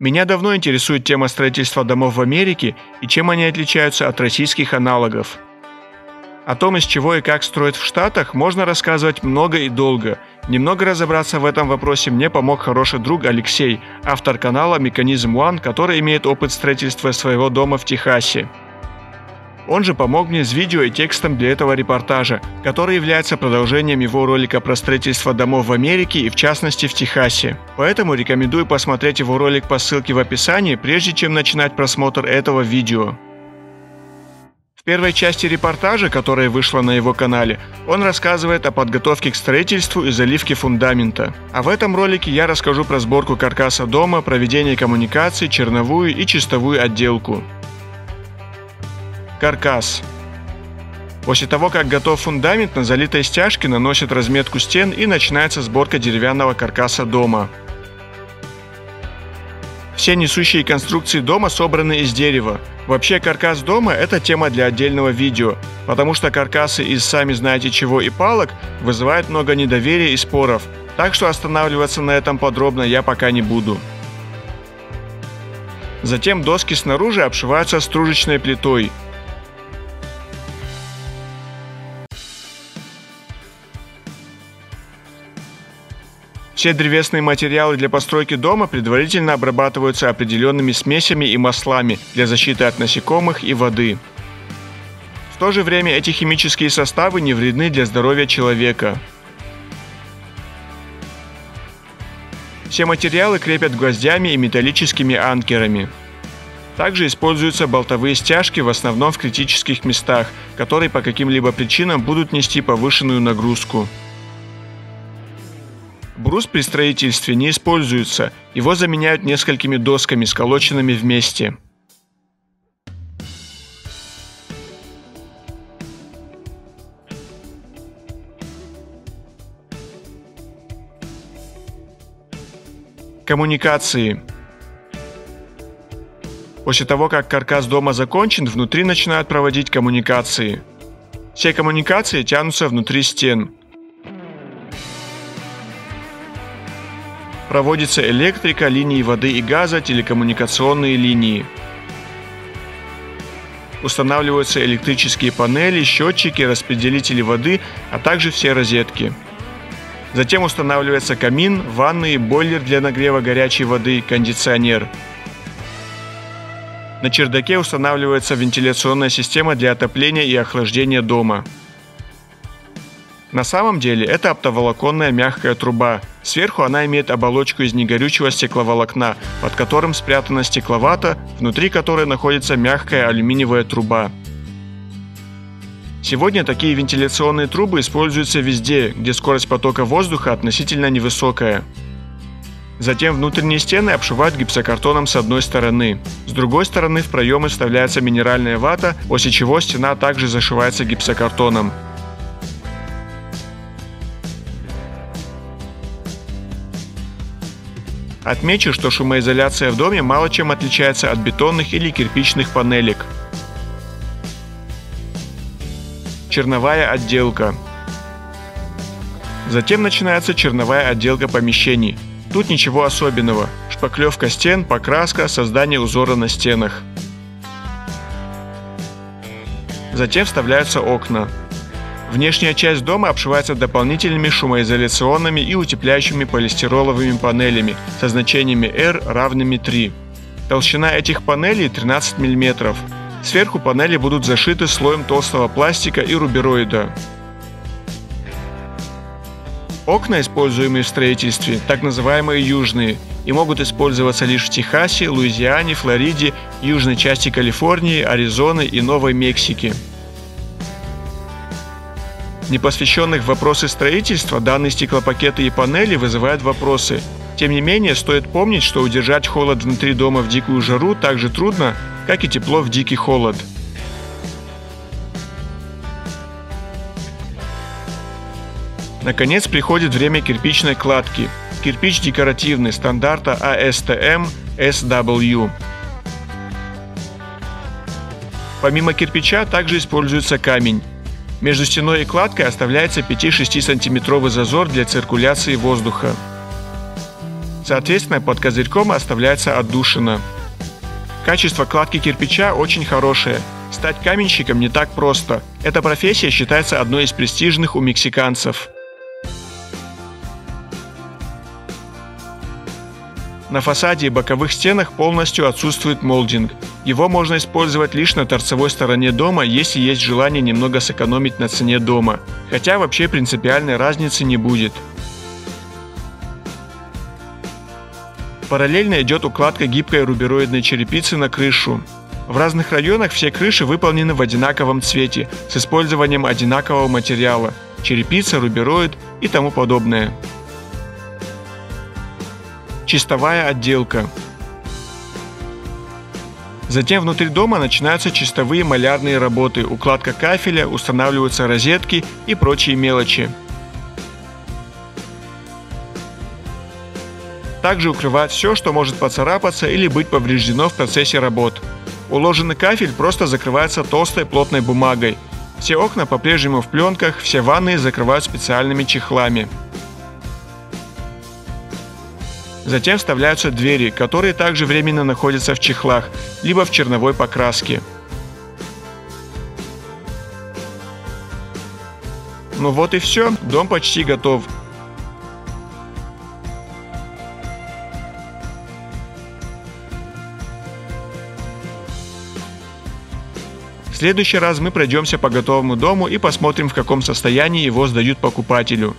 Меня давно интересует тема строительства домов в Америке и чем они отличаются от российских аналогов. О том, из чего и как строят в Штатах, можно рассказывать много и долго. Немного разобраться в этом вопросе мне помог хороший друг Алексей, автор канала Механизм One, который имеет опыт строительства своего дома в Техасе. Он же помог мне с видео и текстом для этого репортажа, который является продолжением его ролика про строительство домов в Америке и в частности в Техасе. Поэтому рекомендую посмотреть его ролик по ссылке в описании, прежде чем начинать просмотр этого видео. В первой части репортажа, которая вышла на его канале, он рассказывает о подготовке к строительству и заливке фундамента. А в этом ролике я расскажу про сборку каркаса дома, проведение коммуникаций, черновую и чистовую отделку. Каркас. После того, как готов фундамент, на залитой стяжке наносят разметку стен и начинается сборка деревянного каркаса дома. Все несущие конструкции дома собраны из дерева. Вообще каркас дома – это тема для отдельного видео, потому что каркасы из сами знаете чего и палок вызывают много недоверия и споров, так что останавливаться на этом подробно я пока не буду. Затем доски снаружи обшиваются стружечной плитой – Все древесные материалы для постройки дома предварительно обрабатываются определенными смесями и маслами для защиты от насекомых и воды. В то же время эти химические составы не вредны для здоровья человека. Все материалы крепят гвоздями и металлическими анкерами. Также используются болтовые стяжки в основном в критических местах, которые по каким-либо причинам будут нести повышенную нагрузку. Брус при строительстве не используется, его заменяют несколькими досками, сколоченными вместе. Коммуникации. После того, как каркас дома закончен, внутри начинают проводить коммуникации. Все коммуникации тянутся внутри стен – проводится электрика, линии воды и газа, телекоммуникационные линии. Устанавливаются электрические панели, счетчики, распределители воды, а также все розетки. Затем устанавливается камин, ванны, бойлер для нагрева горячей воды, кондиционер. На чердаке устанавливается вентиляционная система для отопления и охлаждения дома. На самом деле это оптоволоконная мягкая труба. Сверху она имеет оболочку из негорючего стекловолокна, под которым спрятана стекловата, внутри которой находится мягкая алюминиевая труба. Сегодня такие вентиляционные трубы используются везде, где скорость потока воздуха относительно невысокая. Затем внутренние стены обшивают гипсокартоном с одной стороны. С другой стороны в проемы вставляется минеральная вата, после чего стена также зашивается гипсокартоном. Отмечу, что шумоизоляция в доме мало чем отличается от бетонных или кирпичных панелек. Черновая отделка. Затем начинается черновая отделка помещений. Тут ничего особенного. Шпаклевка стен, покраска, создание узора на стенах. Затем вставляются окна. Внешняя часть дома обшивается дополнительными шумоизоляционными и утепляющими полистироловыми панелями со значениями R равными 3. Толщина этих панелей 13 мм. Сверху панели будут зашиты слоем толстого пластика и рубероида. Окна, используемые в строительстве, так называемые южные, и могут использоваться лишь в Техасе, Луизиане, Флориде, южной части Калифорнии, Аризоны и Новой Мексики. Непосвященных в вопросы строительства данные стеклопакеты и панели вызывают вопросы. Тем не менее, стоит помнить, что удержать холод внутри дома в дикую жару так же трудно, как и тепло в дикий холод. Наконец приходит время кирпичной кладки. Кирпич декоративный стандарта ASTM SW. Помимо кирпича также используется камень. Между стеной и кладкой оставляется 5-6 сантиметровый зазор для циркуляции воздуха. Соответственно, под козырьком оставляется отдушина. Качество кладки кирпича очень хорошее. Стать каменщиком не так просто. Эта профессия считается одной из престижных у мексиканцев. На фасаде и боковых стенах полностью отсутствует молдинг. Его можно использовать лишь на торцевой стороне дома, если есть желание немного сэкономить на цене дома. Хотя вообще принципиальной разницы не будет. Параллельно идет укладка гибкой рубероидной черепицы на крышу. В разных районах все крыши выполнены в одинаковом цвете, с использованием одинакового материала – черепица, рубероид и тому подобное. Чистовая отделка. Затем внутри дома начинаются чистовые малярные работы, укладка кафеля, устанавливаются розетки и прочие мелочи. Также укрывают все, что может поцарапаться или быть повреждено в процессе работ. Уложенный кафель просто закрывается толстой плотной бумагой. Все окна по-прежнему в пленках, все ванны закрывают специальными чехлами. Затем вставляются двери, которые также временно находятся в чехлах, либо в черновой покраске. Ну вот и все, дом почти готов. В следующий раз мы пройдемся по готовому дому и посмотрим, в каком состоянии его сдают покупателю.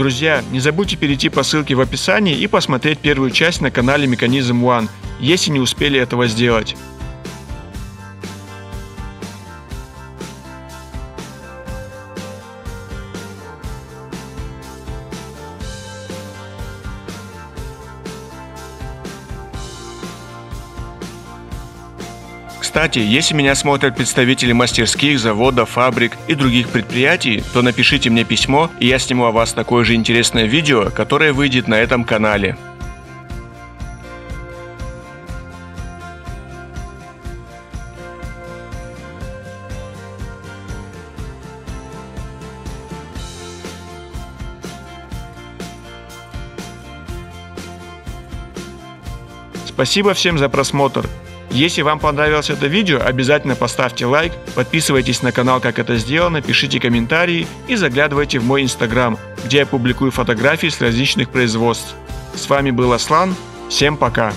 Друзья, не забудьте перейти по ссылке в описании и посмотреть первую часть на канале Механизм One, если не успели этого сделать. Кстати, если меня смотрят представители мастерских, заводов, фабрик и других предприятий, то напишите мне письмо, и я сниму о вас такое же интересное видео, которое выйдет на этом канале. Спасибо всем за просмотр. Если вам понравилось это видео, обязательно поставьте лайк, подписывайтесь на канал, как это сделано, пишите комментарии и заглядывайте в мой инстаграм, где я публикую фотографии с различных производств. С вами был Аслан, всем пока!